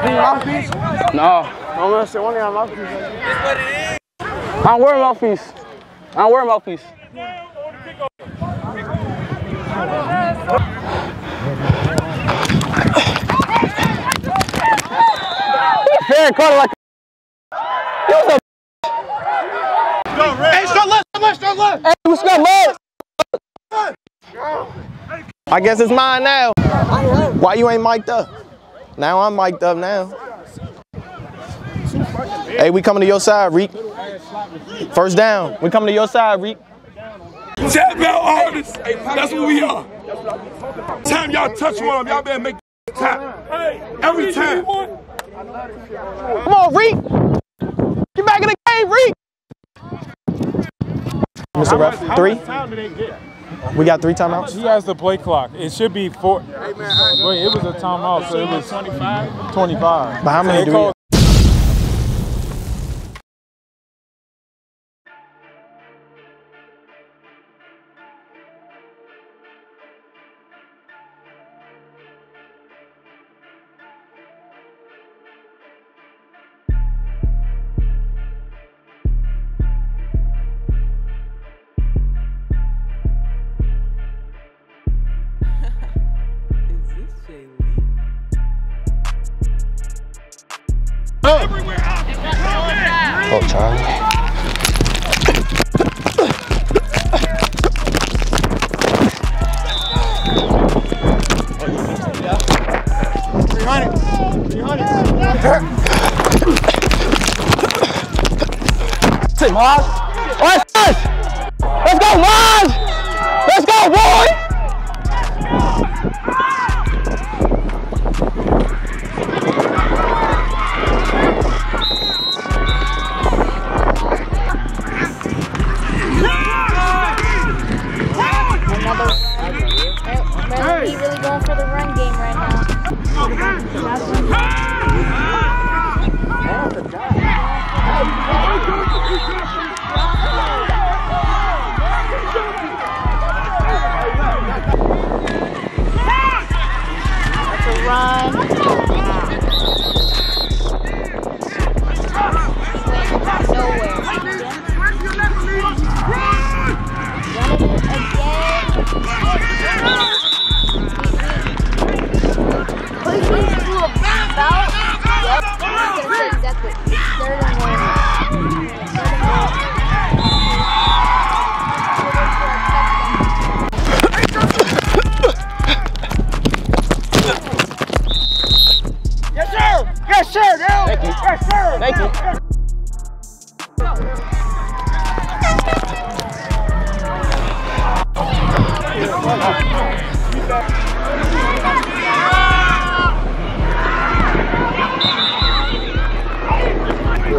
Mouthpiece? No. I'm gonna say one of y'all mouthpiece. I don't wear a mouthpiece. I don't wear a mouthpiece. Fair caught it like He was a Hey, start left, start left, start left. Hey, what's got love? I guess it's mine now. Why you ain't mic'd up? Now I'm mic'd up now. Hey, we coming to your side, Reek. First down. We coming to your side, Reek. Tap out artists. That's what we are. Time y'all touch one of them, y'all better make tap. Every time. Come on, Reek. Get back in the game, Reek. Mr. Ref, three. We got three timeouts. He has the play clock. It should be four. Wait, it was a timeout, so it was 25. 25. But how many They do we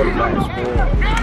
Yeah,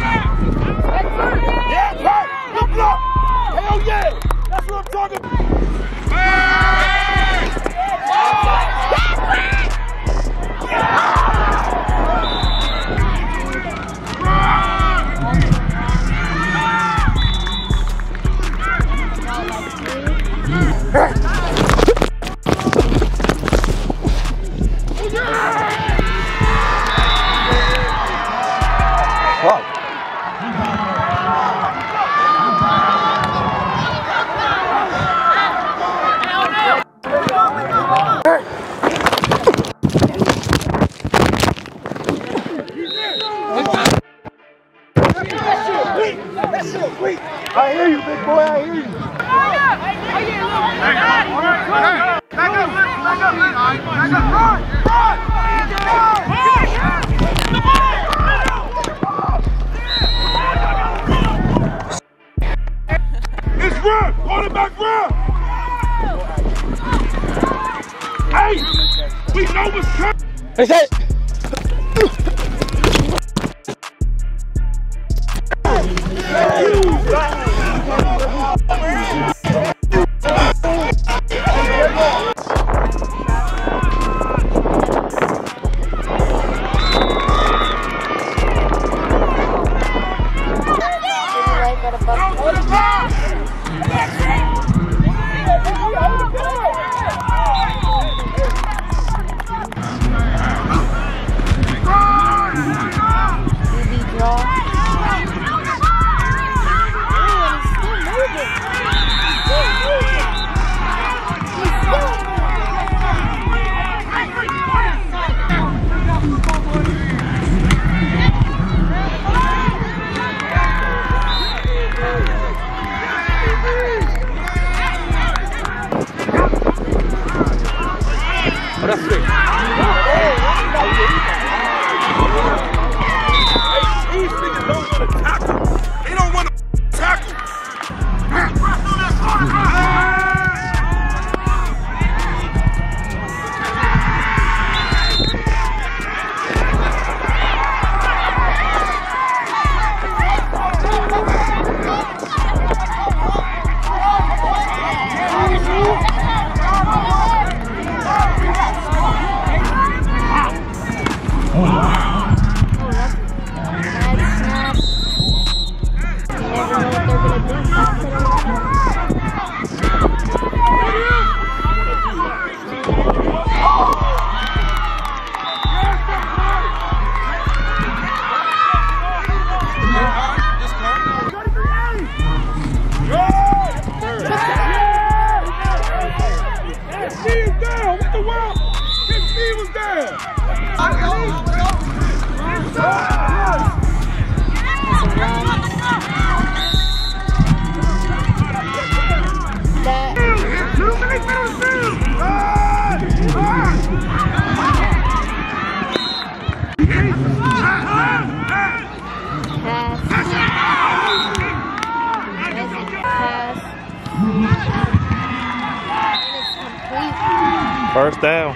Down.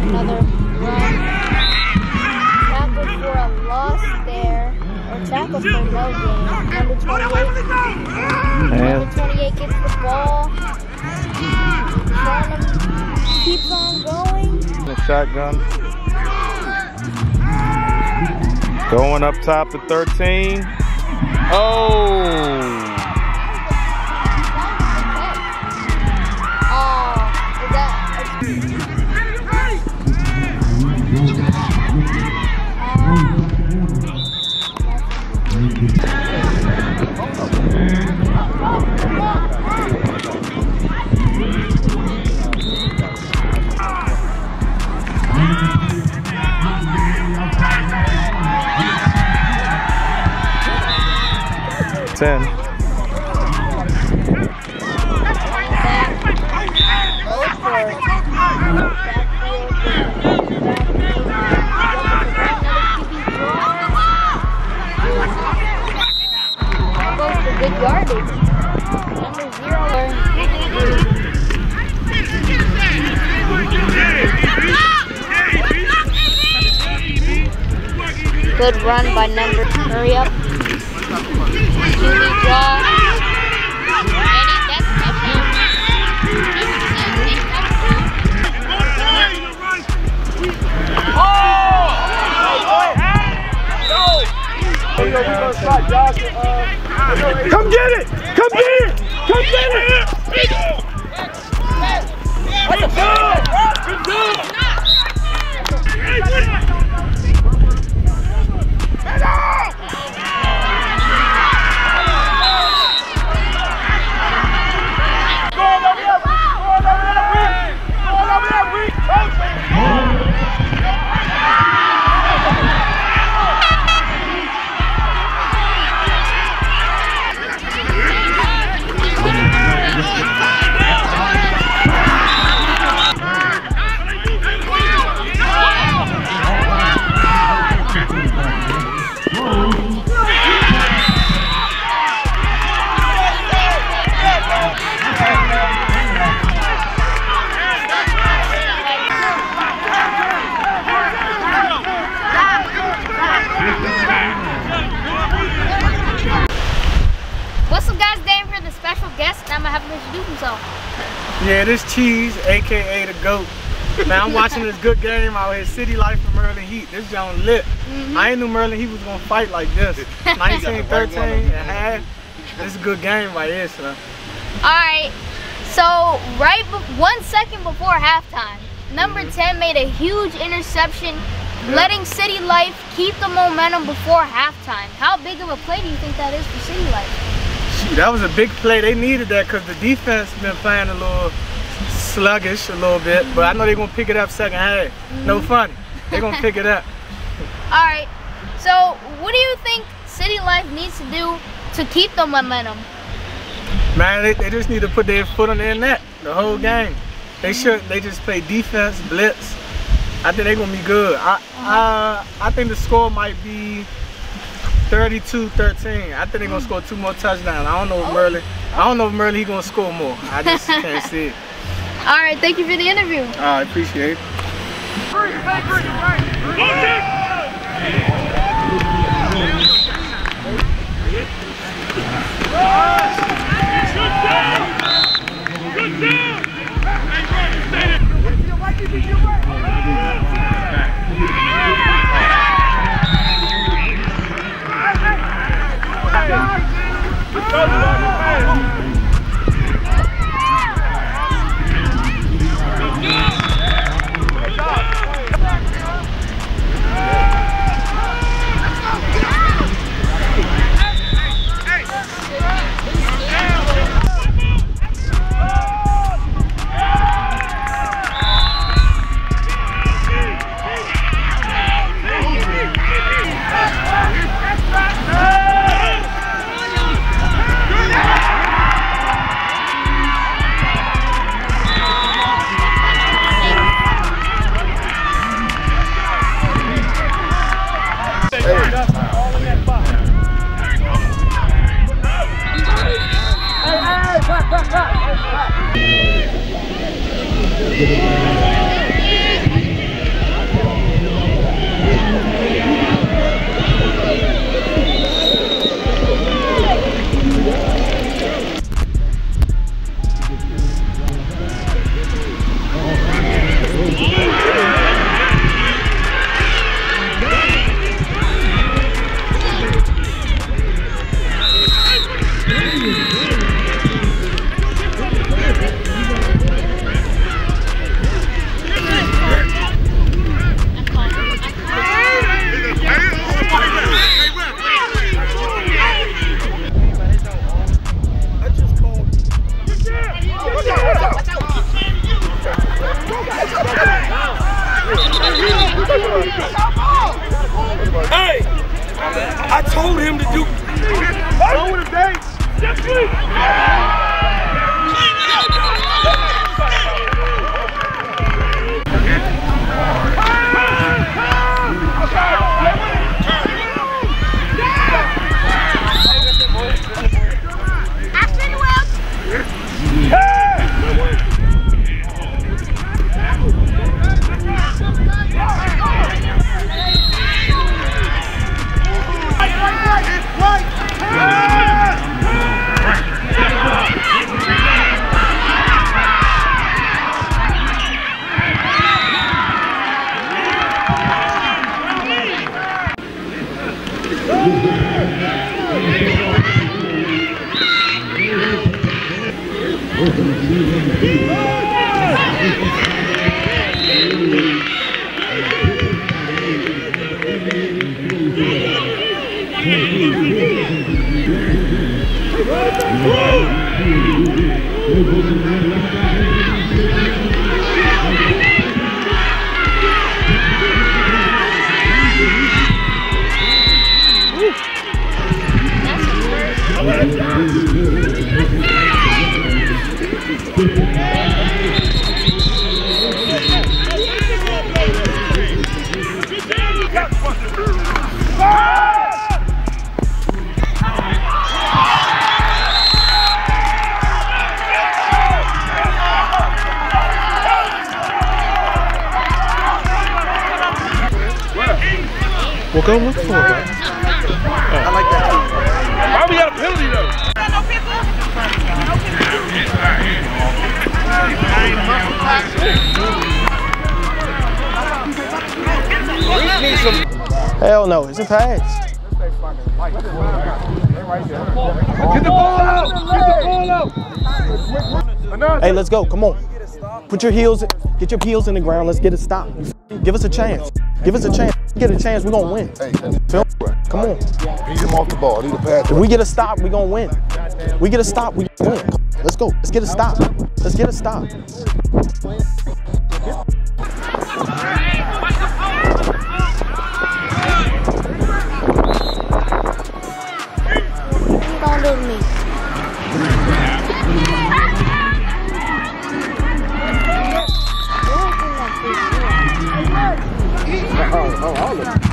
Another run. Tackle for a loss there. Or tackle for no gain. Number 28. Number 28 gets the ball. Trying to keep on shotgun. Going up top to 13. Oh! Good run by number. Hurry up. Ready? That's touchdown. Come get it! Come get it! Come get it! I'm gonna have himself. Yeah, this Cheese, aka the GOAT. Man, I'm watching this good game out here, City Life from Maryland Heat. This young lit. Mm-hmm. I ain't knew Maryland Heat was gonna fight like this. 19, 13, and half. This is a good game right here, son. All right. So right one second before halftime, number mm-hmm. 10 made a huge interception, letting City Life keep the momentum before halftime. How big of a play do you think that is for City Life? Shoot, that was a big play. They needed that because the defense been playing a little sluggish a little bit, but I know they're gonna pick it up second half. No mm-hmm. fun. They're gonna pick it up. All right. So what do you think City Life needs to do to keep the momentum? Man, they, they just need to put their foot on their neck the whole mm-hmm. game. They mm-hmm. should. They just play defense, blitz. I think they're gonna be good. I uh-huh. I, I think the score might be 32-13. I think they're gonna mm. score two more touchdowns. I don't know if oh. Maryland. I don't know if Maryland he gonna score more. I just can't see it. All right, thank you for the interview. I uh, appreciate it. Good! Good! Come on. Hey, Well, go look for it. Why we got a penalty though? Hell no, it's a pass. Get the ball out. Get the ball out. Hey, let's go. Come on. Put your heels, get your heels in the ground. Let's get a stop. Give us a chance. Give us a chance. Get a chance. We're gonna win. Feel? Come on. Beat him off the ball. Need a pass. If we get a stop, we're gonna win. We get a stop, we gonna win. Let's go. Let's get a stop. Let's get a stop. Não, aula?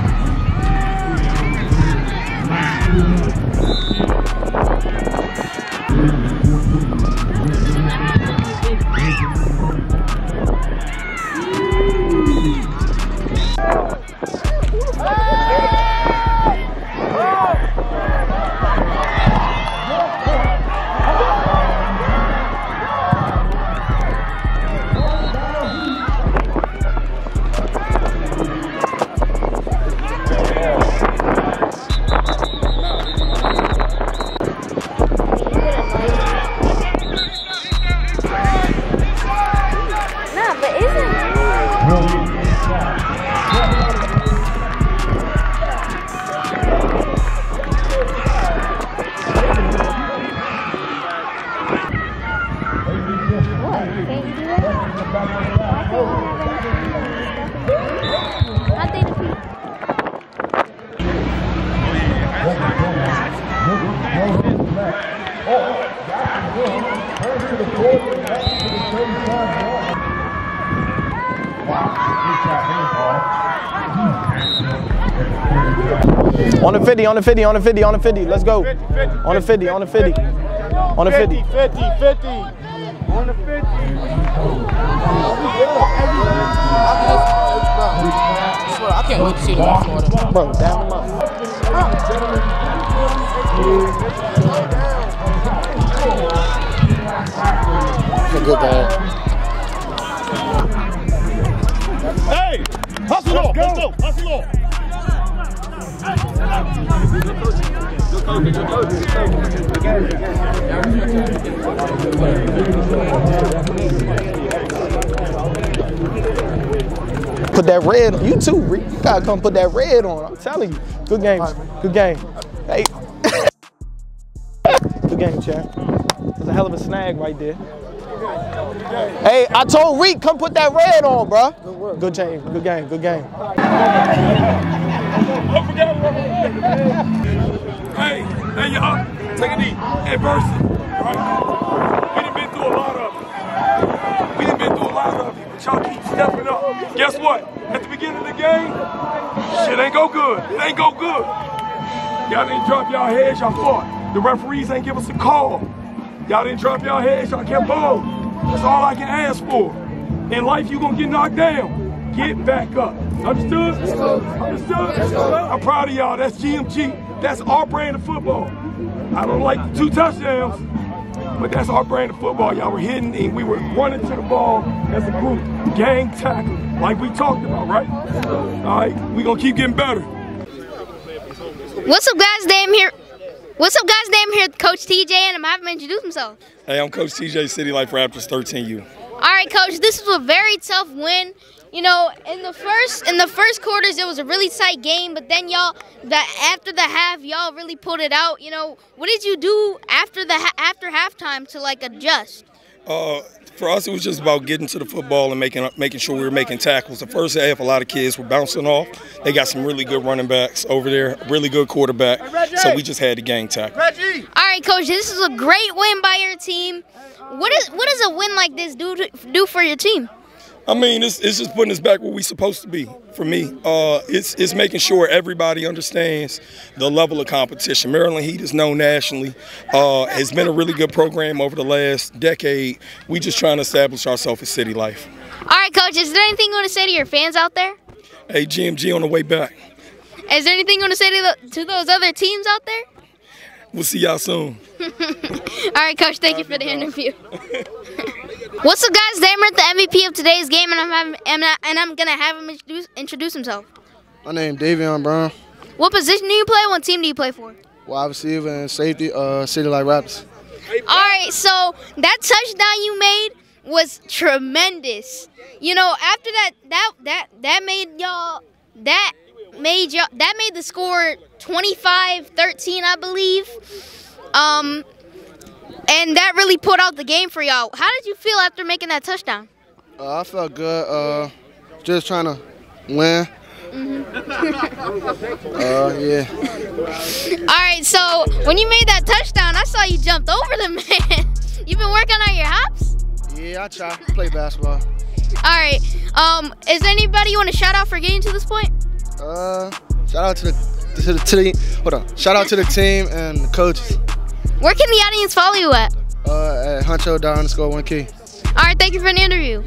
50, on the 50, on the 50, on the 50. Let's go. On the 50, on the 50. On the 50. 50, 50. On the 50. I can't wait to see them in Florida. Bro, down them up. It's a good game. Hey, hustle on. Let's go. Hustle on. Put that red on. You too, Reek. You gotta come put that red on. I'm telling you. Good game. Good game. Hey. Good game, champ. That's a hell of a snag right there. Hey, I told Reek, come put that red on, bro. Good work. Good game. Good game. Good game. Hey, hey y'all, take a knee. Adversity? We done been through a lot of it. We done been through a lot of it, but y'all keep stepping up. Guess what? At the beginning of the game, shit ain't go good. It ain't go good. Y'all didn't drop y'all heads, y'all fought. The referees ain't give us a call. Y'all didn't drop y'all heads, y'all kept ball. That's all I can ask for. In life, you gonna get knocked down. Get back up. Understood? Understood? I'm proud of y'all. That's GMG. That's our brand of football. I don't like the two touchdowns, but that's our brand of football. Y'all were hitting and we were running to the ball as a group. Gang tackle, like we talked about, right? All right, we gonna keep getting better. What's up, guys? Damn here. What's up, guys? Damn here, Coach TJ, and I'm having him introduce himself. Hey, I'm Coach TJ, City Life Raptors 13U. All right, Coach. This was a very tough win. You know, in the first in the first quarters, it was a really tight game. But then y'all, the after the half, y'all really pulled it out. You know, what did you do after the ha- after halftime to like adjust? Uh, for us, it was just about getting to the football and making making sure we were making tackles. The first half, a lot of kids were bouncing off. They got some really good running backs over there, really good quarterback. So we just had to gang tackle. All right, Coach. This is a great win by your team. What is what does a win like this do to, do for your team? I mean, it's, it's just putting us back where we supposed to be. For me, uh, it's it's making sure everybody understands the level of competition. Maryland Heat is known nationally. Uh, has been a really good program over the last decade. We just trying to establish ourselves as City Life. All right, Coach. Is there anything you want to say to your fans out there? Hey, GMG on the way back. Is there anything you want to say to, the, to those other teams out there? We'll see y'all soon. All right, Coach. Thank you for the interview. What's up, guys? Damer, the MVP of today's game, and I'm having, and, I, and I'm gonna have him introduce, introduce himself. My name Davion Brown. What position do you play? What team do you play for? Wide receiver and safety, uh, City Life Raptors. All right, so that touchdown you made was tremendous. You know, after that, that that that made y'all that made y'all that made the score 25-13, I believe. Um, and that really put out the game for y'all. How did you feel after making that touchdown? Uh, I felt good. Uh, just trying to win. uh, yeah. All right, so when you made that touchdown, I saw you jumped over the man. You've been working on your hops? Yeah, I try play basketball. All right. Um, is there anybody you want to shout out for getting to this point? Uh, shout out to the to the, to the hold on. Shout out to the team and the coaches. Where can the audience follow you at? Uh, at Huncho down underscore one key. All right, thank you for the interview.